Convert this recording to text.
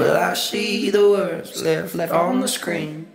Will I see the words left, left on the screen?